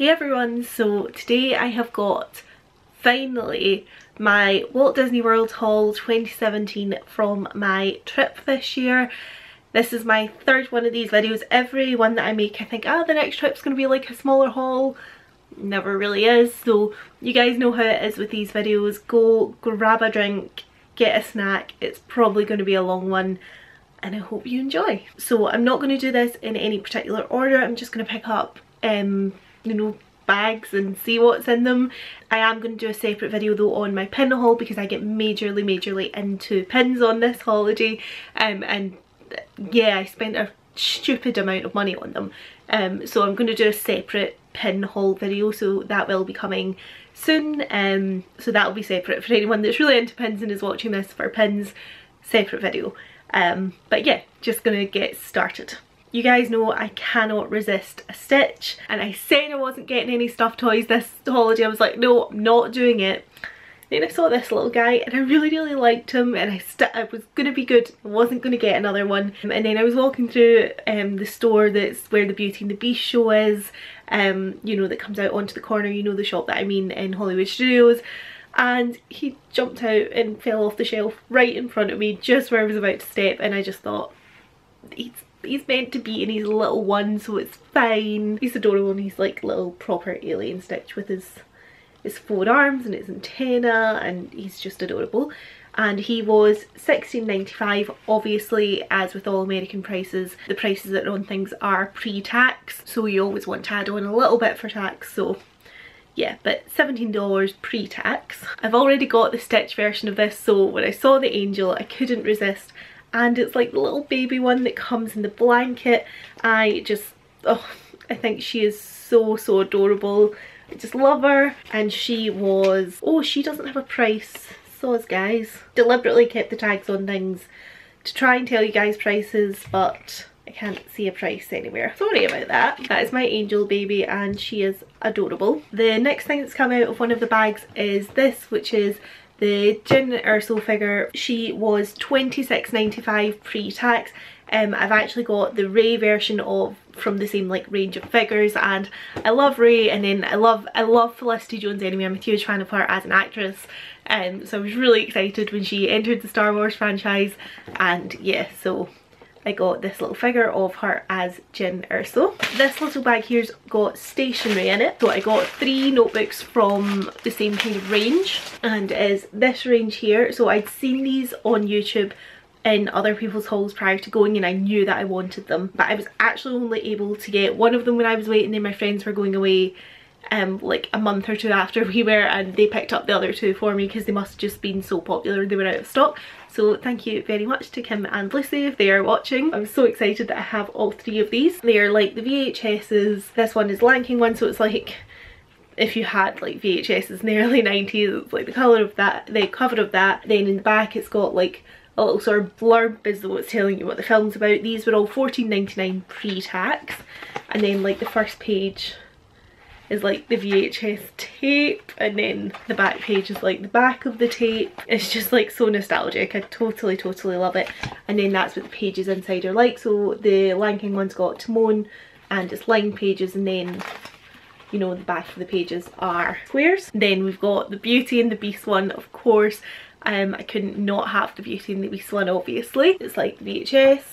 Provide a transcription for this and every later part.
Hey everyone, so today I have got finally my Walt Disney World haul 2017 from my trip this year. This is my third one of these videos. Every one that I make I think, ah, the next trip's going to be like a smaller haul. Never really is, so you guys know how it is with these videos. Go grab a drink, get a snack. It's probably going to be a long one and I hope you enjoy. So I'm not going to do this in any particular order. I'm just going to pick up um, you know, bags and see what's in them. I am going to do a separate video though on my pin haul because I get majorly, majorly into pins on this holiday um, and yeah, I spent a stupid amount of money on them. Um, so I'm going to do a separate pin haul video so that will be coming soon. Um, so that will be separate for anyone that's really into pins and is watching this for pins, separate video. Um, but yeah, just gonna get started. You guys know I cannot resist a stitch and I said I wasn't getting any stuffed toys this holiday. I was like, no, I'm not doing it. Then I saw this little guy and I really, really liked him and I, I was going to be good. I wasn't going to get another one. And then I was walking through um, the store that's where the Beauty and the Beast show is, um, you know, that comes out onto the corner, you know the shop that I mean in Hollywood Studios and he jumped out and fell off the shelf right in front of me just where I was about to step and I just thought he's he's meant to be in his little one so it's fine. He's adorable and he's like little proper alien Stitch with his his four arms and his antenna and he's just adorable and he was 16.95 obviously as with all American prices the prices that are on things are pre-tax so you always want to add on a little bit for tax so yeah but $17 pre-tax. I've already got the Stitch version of this so when I saw the angel I couldn't resist and it's like the little baby one that comes in the blanket. I just, oh, I think she is so, so adorable. I just love her. And she was, oh, she doesn't have a price. So as guys. Deliberately kept the tags on things to try and tell you guys prices, but I can't see a price anywhere. Sorry about that. That is my angel baby and she is adorable. The next thing that's come out of one of the bags is this, which is the Jyn Erso figure, she was 26.95 pre-tax. Um, I've actually got the Rey version of from the same like range of figures and I love Rey and then I love I love Felicity Jones anyway I'm a huge fan of her as an actress and um, so I was really excited when she entered the Star Wars franchise and yeah so I got this little figure of her as Jyn Erso. This little bag here's got stationery in it. So I got three notebooks from the same kind of range and is this range here. So I'd seen these on YouTube in other people's hauls prior to going and I knew that I wanted them. But I was actually only able to get one of them when I was waiting and my friends were going away um like a month or two after we were and they picked up the other two for me because they must have just been so popular they were out of stock so thank you very much to Kim and Lucy if they are watching. I'm so excited that I have all three of these. They are like the VHS's. This one is Lion King one so it's like if you had like VHS's in the early 90s it's like the colour of that, the cover of that. Then in the back it's got like a little sort of blurb as though it's telling you what the film's about. These were all 14.99 pre-tax and then like the first page is like the VHS tape and then the back page is like the back of the tape. It's just like so nostalgic. I totally, totally love it. And then that's what the pages inside are like. So the Lion King one's got Timon and it's line pages and then you know the back of the pages are squares. Then we've got the Beauty and the Beast one of course. Um, I couldn't not have the Beauty and the Beast one obviously. It's like the VHS.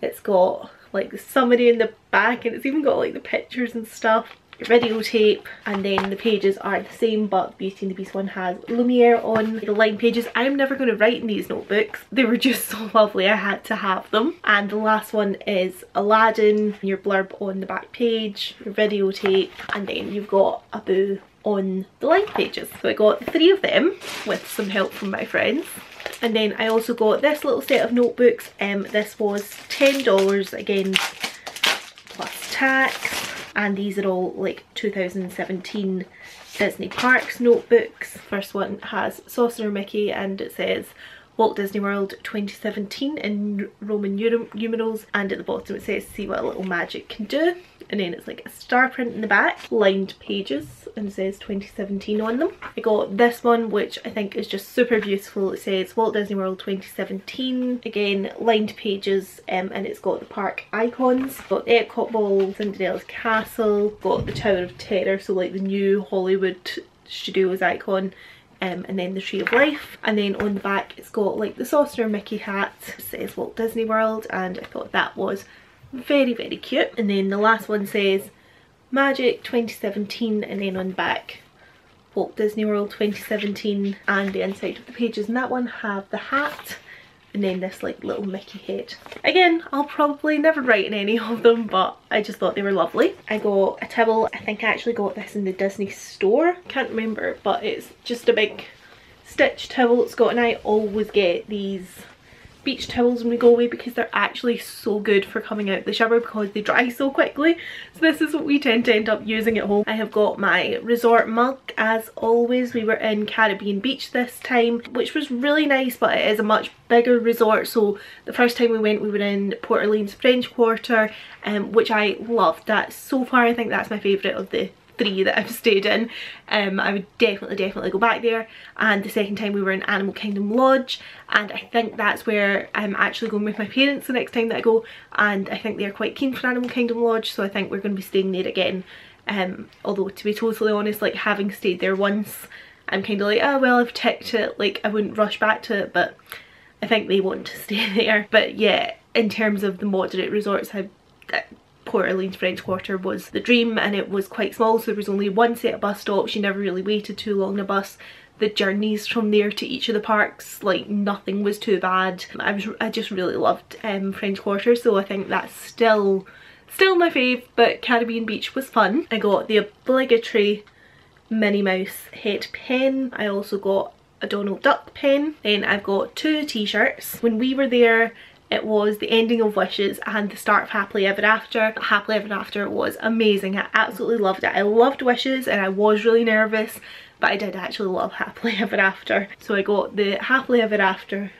It's got like the summary in the back and it's even got like the pictures and stuff videotape and then the pages are the same but Beauty and the Beast one has Lumiere on the line pages. I'm never going to write in these notebooks. They were just so lovely I had to have them. And the last one is Aladdin, your blurb on the back page, your videotape and then you've got Abu on the line pages. So I got three of them with some help from my friends. And then I also got this little set of notebooks. Um, this was $10 again plus tax and these are all like 2017 Disney Parks notebooks. First one has Sorcerer Mickey and it says Walt Disney World 2017 in Roman numerals and at the bottom it says see what a little magic can do and then it's like a star print in the back, lined pages and says 2017 on them. I got this one which I think is just super beautiful. It says Walt Disney World 2017. Again, lined pages um, and it's got the park icons. Got the Epcot Ball, Cinderella's Castle, got the Tower of Terror, so like the new Hollywood Studios icon um, and then the Tree of Life and then on the back it's got like the Sorcerer Mickey hat it says Walt Disney World and I thought that was very very cute. And then the last one says Magic 2017 and then on the back Walt Disney World 2017 and the inside of the pages. And that one have the hat and then this like little Mickey head. Again, I'll probably never write in any of them, but I just thought they were lovely. I got a towel, I think I actually got this in the Disney store, can't remember, but it's just a big stitch towel. Scott and I always get these beach towels when we go away because they're actually so good for coming out the shower because they dry so quickly. So this is what we tend to end up using at home. I have got my resort mug as always. We were in Caribbean Beach this time which was really nice but it is a much bigger resort so the first time we went we were in Port Orleans French Quarter um, which I loved. That so far I think that's my favourite of the three that I've stayed in. Um, I would definitely, definitely go back there. And the second time we were in Animal Kingdom Lodge and I think that's where I'm actually going with my parents the next time that I go and I think they're quite keen for Animal Kingdom Lodge so I think we're going to be staying there again. Um, although to be totally honest, like having stayed there once, I'm kind of like, oh well I've ticked it, like I wouldn't rush back to it but I think they want to stay there. But yeah, in terms of the moderate resorts, I, Port Orleans French Quarter was the dream and it was quite small so there was only one set of bus stops, you never really waited too long in a bus. The journeys from there to each of the parks, like nothing was too bad. I was I just really loved um, French Quarter so I think that's still still my fave but Caribbean Beach was fun. I got the obligatory Minnie Mouse head pen. I also got a Donald Duck pen. Then I've got two t-shirts. When we were there it was the ending of Wishes and the start of Happily Ever After. Happily Ever After was amazing. I absolutely loved it. I loved Wishes and I was really nervous but I did actually love Happily Ever After. So I got the Happily Ever After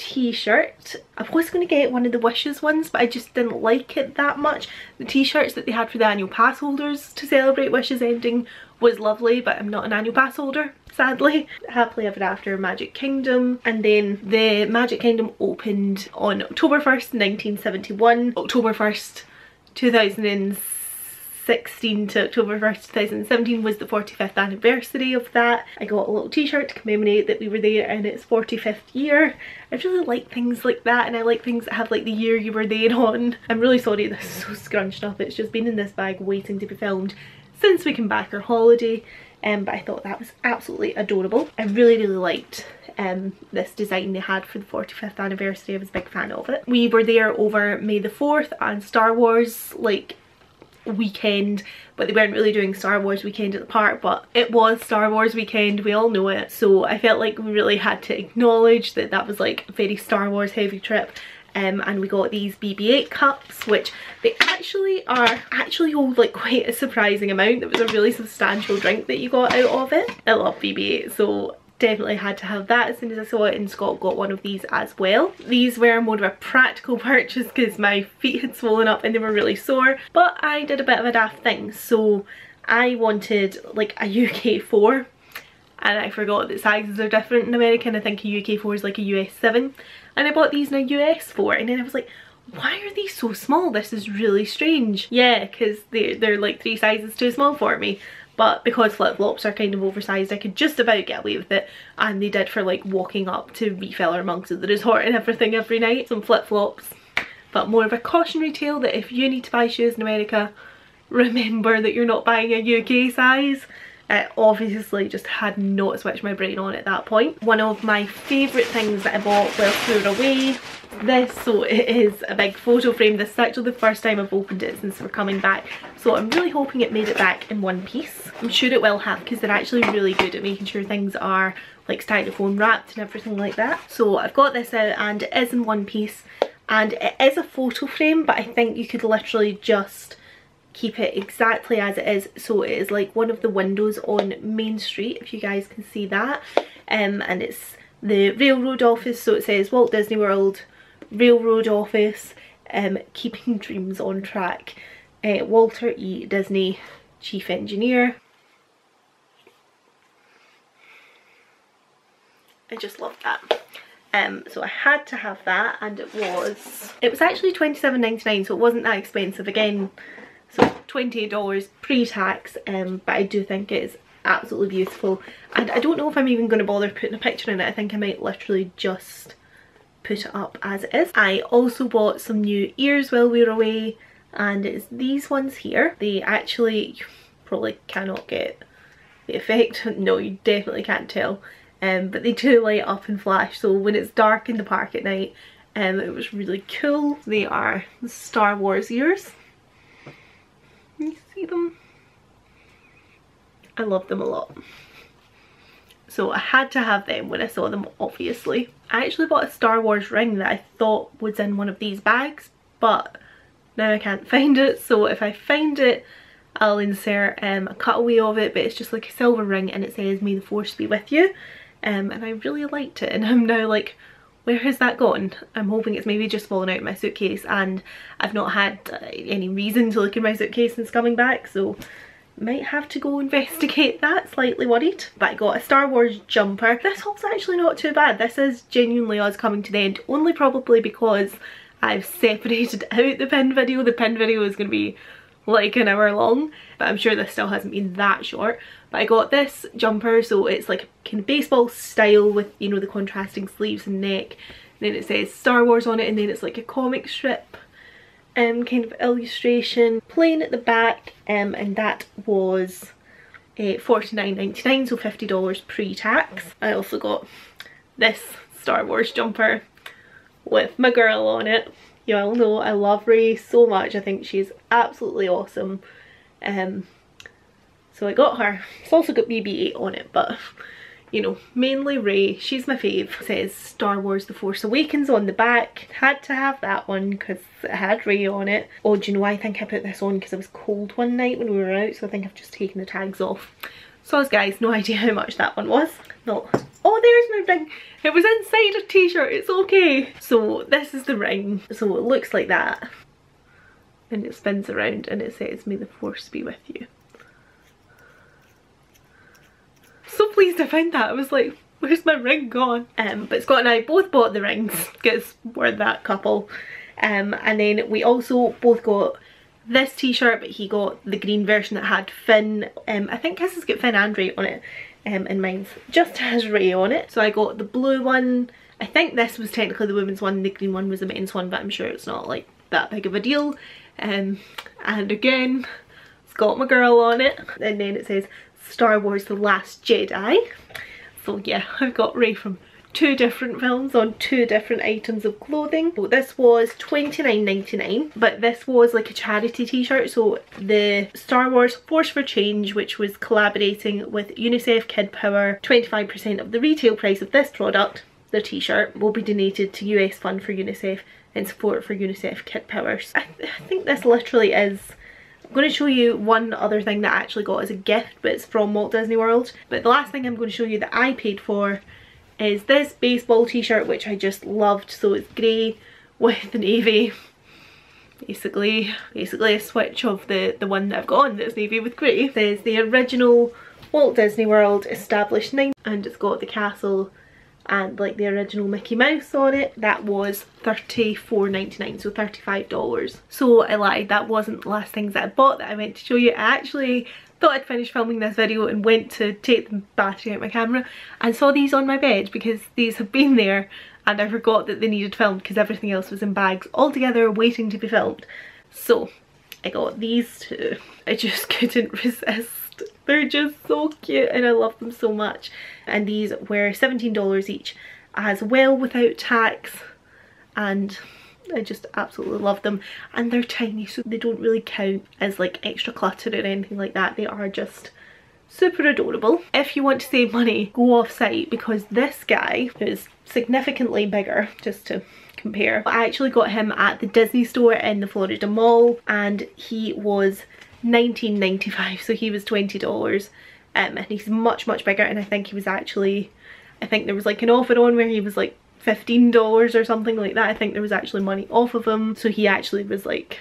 t-shirt. I was going to get one of the Wishes ones but I just didn't like it that much. The t-shirts that they had for the annual pass holders to celebrate Wishes ending was lovely but I'm not an annual pass holder sadly. Happily Ever After Magic Kingdom and then the Magic Kingdom opened on October 1st 1971, October 1st 2006 16 to October 1st 2017 was the 45th anniversary of that. I got a little t-shirt to commemorate that we were there in its 45th year. I really like things like that and I like things that have like the year you were there on. I'm really sorry this is so scrunched up. It's just been in this bag waiting to be filmed since we came back our holiday. Um, but I thought that was absolutely adorable. I really, really liked um, this design they had for the 45th anniversary. I was a big fan of it. We were there over May the 4th and Star Wars like weekend but they weren't really doing Star Wars weekend at the park but it was Star Wars weekend we all know it so I felt like we really had to acknowledge that that was like a very Star Wars heavy trip um, and we got these BB-8 cups which they actually are actually hold like quite a surprising amount. It was a really substantial drink that you got out of it. I love BB-8 so definitely had to have that as soon as I saw it and Scott got one of these as well. These were more of a practical purchase because my feet had swollen up and they were really sore but I did a bit of a daft thing so I wanted like a UK 4 and I forgot that sizes are different in America and I think a UK 4 is like a US 7 and I bought these in a US 4 and then I was like why are these so small? This is really strange. Yeah, because they're, they're like three sizes too small for me but because flip-flops are kind of oversized I could just about get away with it and they did for like walking up to refill our mugs at the resort and everything every night. Some flip-flops but more of a cautionary tale that if you need to buy shoes in America remember that you're not buying a UK size. It obviously just had not switched my brain on at that point. One of my favourite things that I bought whilst we were away. This so it is a big photo frame. This is actually the first time I've opened it since we're coming back. So I'm really hoping it made it back in one piece. I'm sure it will have because they're actually really good at making sure things are like styrofoam wrapped and everything like that. So I've got this out and it is in one piece. And it is a photo frame but I think you could literally just keep it exactly as it is so it is like one of the windows on Main Street if you guys can see that um, and it's the railroad office so it says Walt Disney World railroad office, um, keeping dreams on track. uh, Walter E. Disney Chief Engineer. I just love that. Um, so I had to have that and it was, it was actually $27.99 so it wasn't that expensive again. So $28 pre-tax um, but I do think it is absolutely beautiful and I don't know if I'm even going to bother putting a picture in it. I think I might literally just put it up as it is. I also bought some new ears while we were away and it's these ones here. They actually probably cannot get the effect. No, you definitely can't tell um, but they do light up and flash so when it's dark in the park at night um, it was really cool. They are Star Wars ears. You see them? I love them a lot. So I had to have them when I saw them obviously. I actually bought a Star Wars ring that I thought was in one of these bags but now I can't find it so if I find it I'll insert um, a cutaway of it but it's just like a silver ring and it says may the force be with you um, and I really liked it and I'm now like where has that gone? I'm hoping it's maybe just fallen out of my suitcase and I've not had uh, any reason to look in my suitcase since coming back so might have to go investigate that, slightly worried. But I got a Star Wars jumper. This haul's actually not too bad. This is genuinely us coming to the end, only probably because I've separated out the pin video. The pin video is going to be like an hour long, but I'm sure this still hasn't been that short. But I got this jumper, so it's like kind of baseball style with, you know, the contrasting sleeves and neck. And then it says Star Wars on it, and then it's like a comic strip um, kind of illustration. Plain at the back, um, and that was uh, $49.99, so $50 pre-tax. I also got this Star Wars jumper with my girl on it. You all know I love Rey so much. I think she's absolutely awesome. Um, so I got her. It's also got BB-8 on it, but you know, mainly Rey. She's my fave. It says Star Wars The Force Awakens on the back. Had to have that one because it had Rey on it. Oh, do you know I think I put this on because it was cold one night when we were out, so I think I've just taken the tags off. So guys, no idea how much that one was. No. Oh, there's my ring. It was inside a t-shirt. It's okay. So this is the ring. So it looks like that. And it spins around and it says, may the force be with you. so pleased I found that. I was like, where's my ring gone? Um, but Scott and I both bought the rings because we're that couple. Um, and then we also both got this t-shirt but he got the green version that had Finn. Um, I think this has got Finn and Rey on it um, and mine's just has Rey on it. So I got the blue one. I think this was technically the women's one, the green one was the men's one but I'm sure it's not like that big of a deal. Um, and again, it's got my girl on it and then it says Star Wars The Last Jedi. So yeah, I've got Rey from two different films on two different items of clothing. This was $29.99 but this was like a charity t-shirt so the Star Wars Force for Change which was collaborating with UNICEF Kid Power 25% of the retail price of this product the t-shirt will be donated to US Fund for UNICEF in support for UNICEF Kid Power. I, th I think this literally is I'm going to show you one other thing that I actually got as a gift but it's from Walt Disney World. But the last thing I'm going to show you that I paid for is this baseball t-shirt which I just loved. So it's grey with navy. Basically, basically a switch of the, the one that I've got on that's navy with grey. there's the original Walt Disney World established 9 and it's got the castle and like the original Mickey Mouse on it. That was $34.99, so $35. So I lied, that wasn't the last things that I bought that I meant to show you. I actually thought I'd finished filming this video and went to take the battery out my camera and saw these on my bed because these have been there and I forgot that they needed filmed because everything else was in bags all together waiting to be filmed. So I got these two. I just couldn't resist. They're just so cute and I love them so much. And these were $17 each as well without tax and I just absolutely love them. And they're tiny so they don't really count as like extra clutter or anything like that. They are just super adorable. If you want to save money go off site because this guy is significantly bigger just to compare. I actually got him at the Disney store in the Florida Mall and he was 19.95 so he was $20 um, and he's much much bigger and I think he was actually I think there was like an offer on where he was like $15 or something like that. I think there was actually money off of him. So he actually was like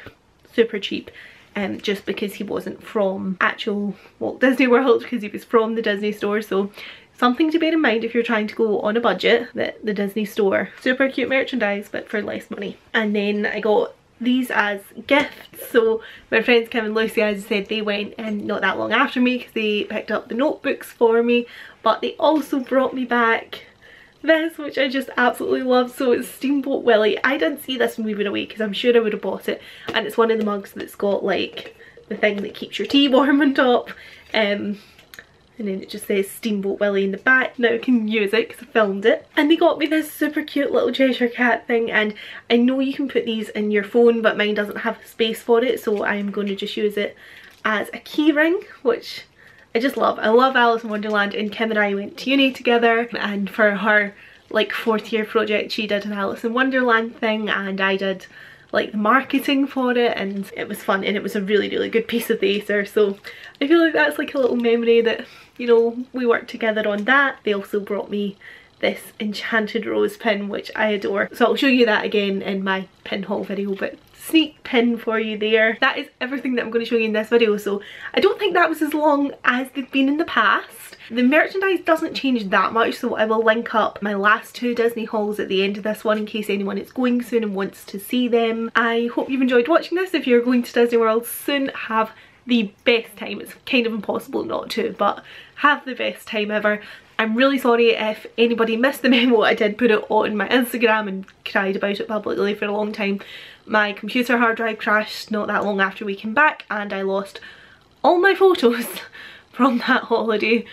super cheap. um, just because he wasn't from actual Walt Disney World because he was from the Disney store so something to bear in mind if you're trying to go on a budget that the Disney store super cute merchandise but for less money and then I got these as gifts so my friends Kim and Lucy as I said they went and not that long after me because they picked up the notebooks for me but they also brought me back this which I just absolutely love. So it's Steamboat Willie. I didn't see this were away because I'm sure I would have bought it. And it's one of the mugs that's got like the thing that keeps your tea warm on top. Um and then it just says Steamboat Willie in the back. Now I can use it because I filmed it. And they got me this super cute little Cheshire Cat thing. And I know you can put these in your phone but mine doesn't have space for it. So I'm going to just use it as a key ring which I just love. I love Alice in Wonderland and Kim and I went to uni together and for her like fourth year project she did an Alice in Wonderland thing and I did like the marketing for it and it was fun and it was a really really good piece of the Acer so I feel like that's like a little memory that you know we worked together on that. They also brought me this enchanted rose pin which I adore so I'll show you that again in my pin haul video but sneak pin for you there. That is everything that I'm going to show you in this video so I don't think that was as long as they've been in the past. The merchandise doesn't change that much so I will link up my last two Disney hauls at the end of this one in case anyone is going soon and wants to see them. I hope you've enjoyed watching this. If you're going to Disney World soon have the best time. It's kind of impossible not to but have the best time ever. I'm really sorry if anybody missed the memo. I did put it on my Instagram and cried about it publicly for a long time. My computer hard drive crashed not that long after we came back and I lost all my photos from that holiday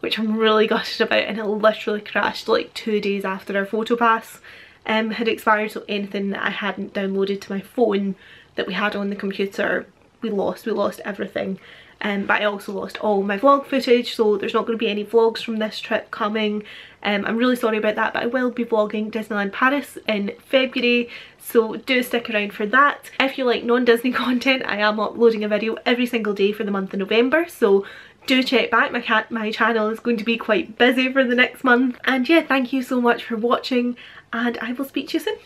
which I'm really gutted about and it literally crashed like two days after our photo pass um, had expired so anything that I hadn't downloaded to my phone that we had on the computer we lost, we lost everything um, but I also lost all my vlog footage so there's not going to be any vlogs from this trip coming. Um, I'm really sorry about that but I will be vlogging Disneyland Paris in February so do stick around for that. If you like non-Disney content I am uploading a video every single day for the month of November so do check back my cat my channel is going to be quite busy for the next month and yeah thank you so much for watching and I will speak to you soon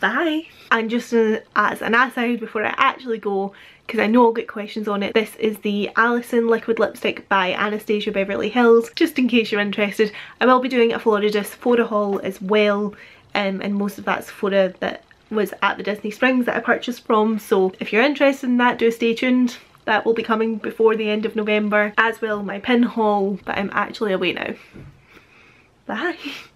bye and just as an aside before I actually go because I know I'll get questions on it. This is the Alison Liquid Lipstick by Anastasia Beverly Hills, just in case you're interested. I will be doing a Florida Sephora haul as well, um, and most of that's Sephora that was at the Disney Springs that I purchased from, so if you're interested in that, do stay tuned. That will be coming before the end of November, as will my pin haul, but I'm actually away now. Bye!